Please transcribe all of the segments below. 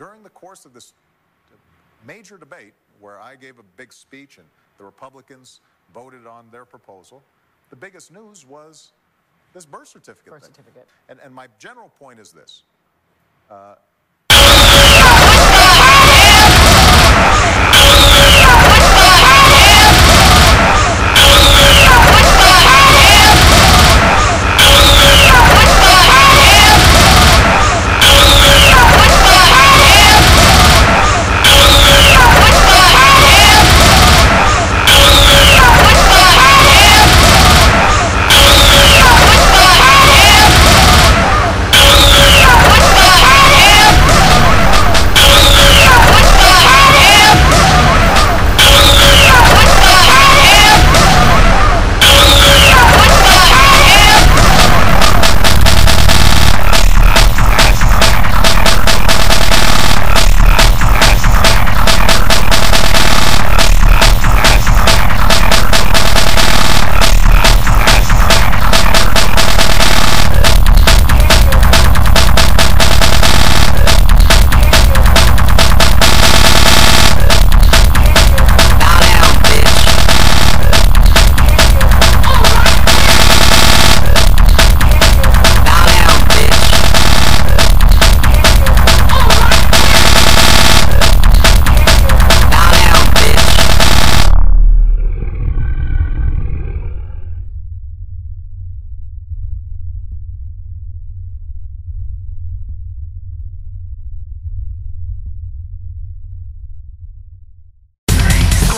during the course of this major debate, where I gave a big speech and the Republicans voted on their proposal, the biggest news was this birth certificate. Birth thing. certificate. And, and my general point is this. Uh,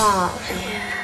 啊。呀